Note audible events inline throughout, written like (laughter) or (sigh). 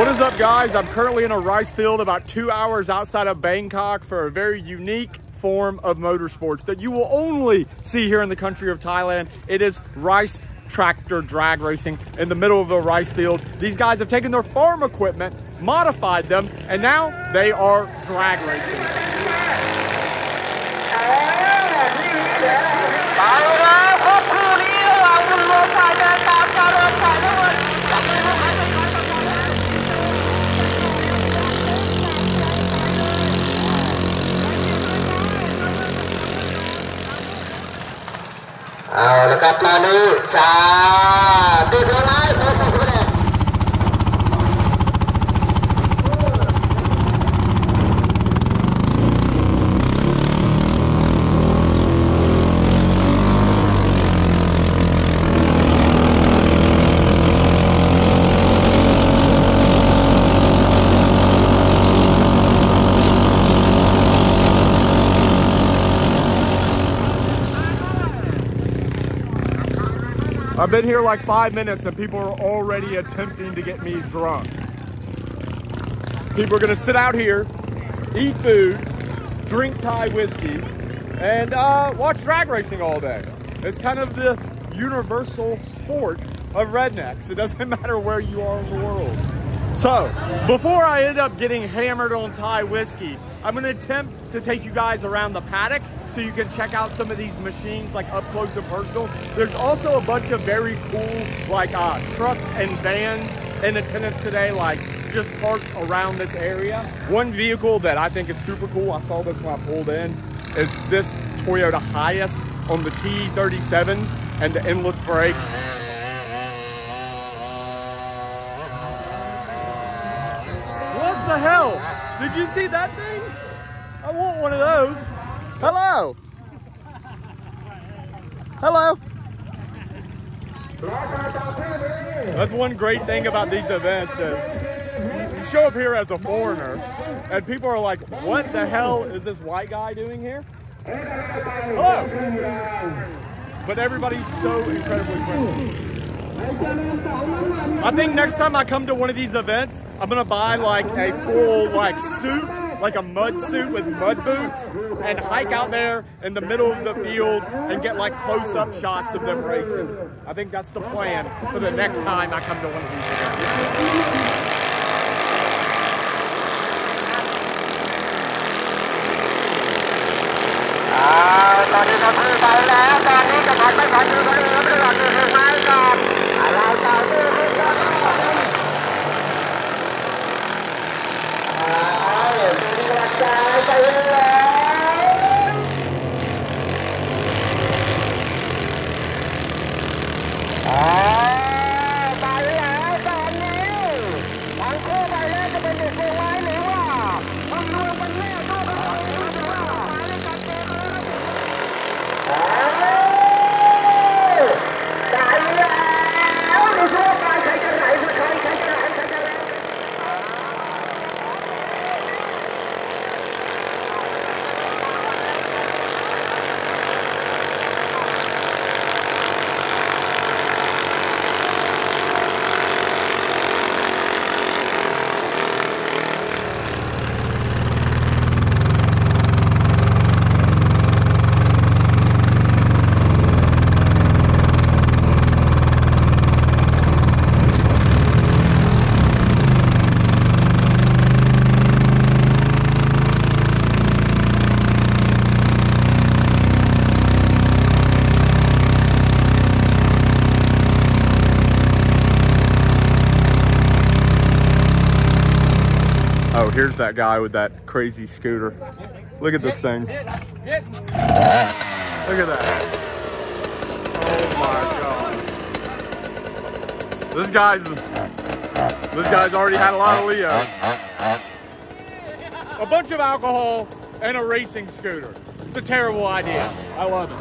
What is up guys? I'm currently in a rice field about two hours outside of Bangkok for a very unique form of motorsports that you will only see here in the country of Thailand. It is rice tractor drag racing in the middle of a rice field. These guys have taken their farm equipment, modified them, and now they are drag racing. กับตอนนี้สาธุกหลาย I've been here like five minutes and people are already attempting to get me drunk. People are gonna sit out here, eat food, drink Thai whiskey, and uh, watch drag racing all day. It's kind of the universal sport of rednecks. It doesn't (laughs) matter where you are in the world. So, before I end up getting hammered on Thai whiskey, I'm gonna attempt to take you guys around the paddock so you can check out some of these machines like up close and personal. There's also a bunch of very cool like uh, trucks and vans in attendance today, like just parked around this area. One vehicle that I think is super cool, I saw this when I pulled in, is this Toyota Hiace on the TE37s and the endless brakes. What the hell? Did you see that thing? I want one of those. Hello. Hello. That's one great thing about these events is you show up here as a foreigner and people are like, what the hell is this white guy doing here? Hello. But everybody's so incredibly friendly. I think next time I come to one of these events, I'm gonna buy like a full like suit, like a mud suit with mud boots, and hike out there in the middle of the field and get like close-up shots of them racing. I think that's the plan for the next time I come to one of these events. อ่ たよ。Here's that guy with that crazy scooter. Look at this thing. Look at that. Oh my god. This guy's this guy's already had a lot of Leo. A bunch of alcohol and a racing scooter. It's a terrible idea. I love it.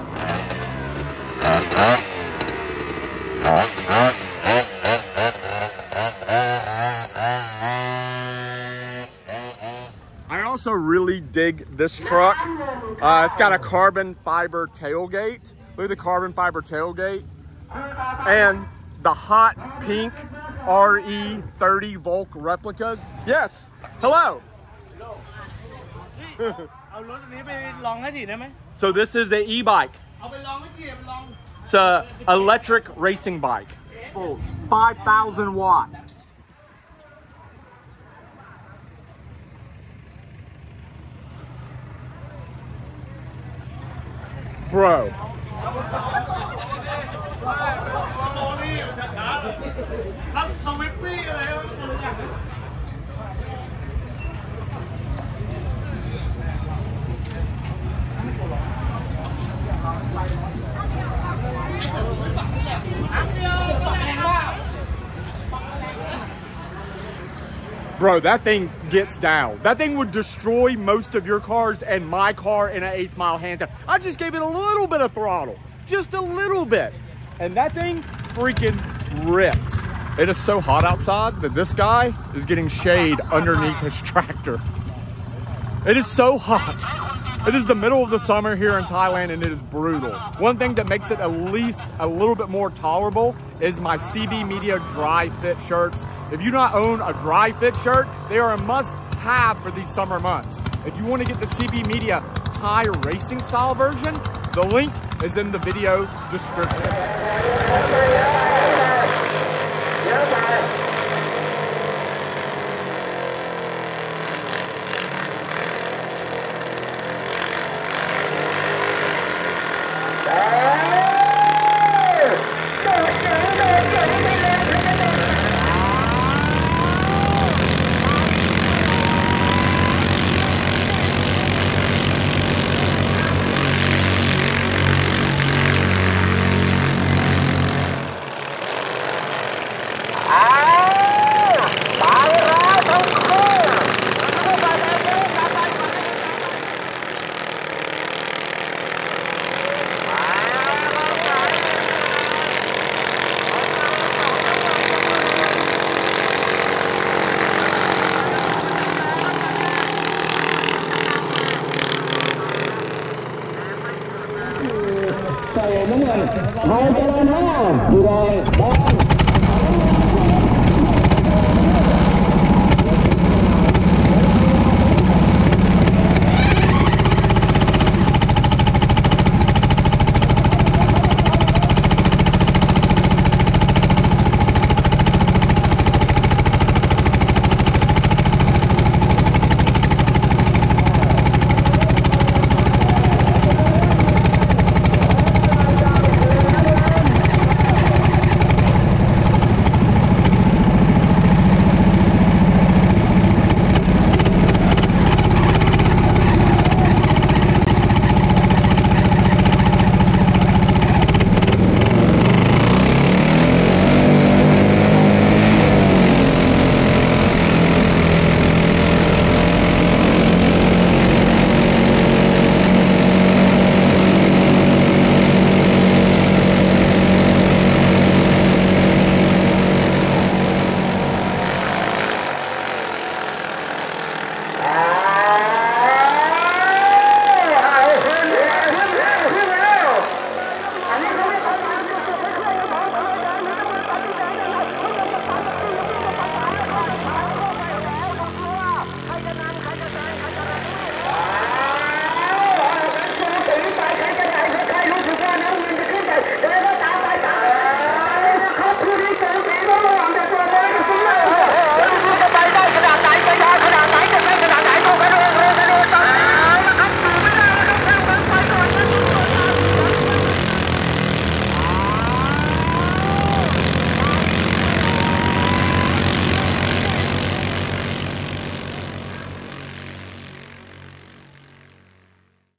I also really dig this truck. Uh, it's got a carbon fiber tailgate. Look at the carbon fiber tailgate. And the hot pink RE30 Volk replicas. Yes, hello. so this is an e-bike. It's an electric racing bike. 5,000 watt. Bro. Bro, that thing gets down. That thing would destroy most of your cars and my car in an eighth mile handstand. I just gave it a little bit of throttle, just a little bit. And that thing freaking rips. It is so hot outside that this guy is getting shade underneath his tractor. It is so hot. It is the middle of the summer here in Thailand and it is brutal. One thing that makes it at least a little bit more tolerable is my CB Media dry fit shirts. If you not own a dry fit shirt, they are a must have for these summer months. If you want to get the CB Media Thai racing style version, the link is in the video description. saya umumkan. Mau jalan mana? Tidak.